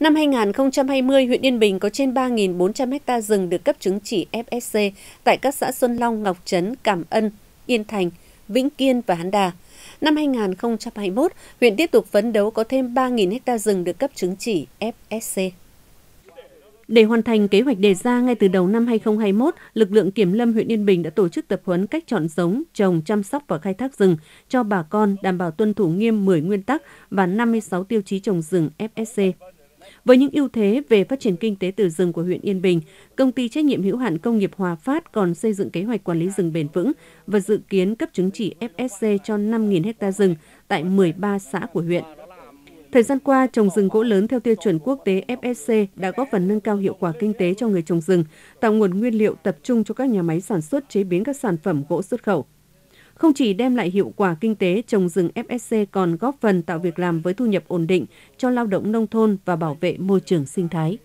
Năm 2020, huyện Yên Bình có trên 3.400 ha rừng được cấp chứng chỉ FSC tại các xã Xuân Long, Ngọc Trấn, Cảm Ân, Yên Thành, Vĩnh Kiên và Hán Đà. Năm 2021, huyện tiếp tục phấn đấu có thêm 3.000 ha rừng được cấp chứng chỉ FSC. Để hoàn thành kế hoạch đề ra ngay từ đầu năm 2021, lực lượng kiểm lâm huyện Yên Bình đã tổ chức tập huấn cách chọn giống, trồng, chăm sóc và khai thác rừng cho bà con đảm bảo tuân thủ nghiêm 10 nguyên tắc và 56 tiêu chí trồng rừng FSC. Với những ưu thế về phát triển kinh tế từ rừng của huyện Yên Bình, công ty trách nhiệm hữu hạn công nghiệp Hòa Phát còn xây dựng kế hoạch quản lý rừng bền vững và dự kiến cấp chứng chỉ FSC cho 5.000 ha rừng tại 13 xã của huyện. Thời gian qua, trồng rừng gỗ lớn theo tiêu chuẩn quốc tế FSC đã góp phần nâng cao hiệu quả kinh tế cho người trồng rừng, tạo nguồn nguyên liệu tập trung cho các nhà máy sản xuất chế biến các sản phẩm gỗ xuất khẩu. Không chỉ đem lại hiệu quả kinh tế, trồng rừng FSC còn góp phần tạo việc làm với thu nhập ổn định cho lao động nông thôn và bảo vệ môi trường sinh thái.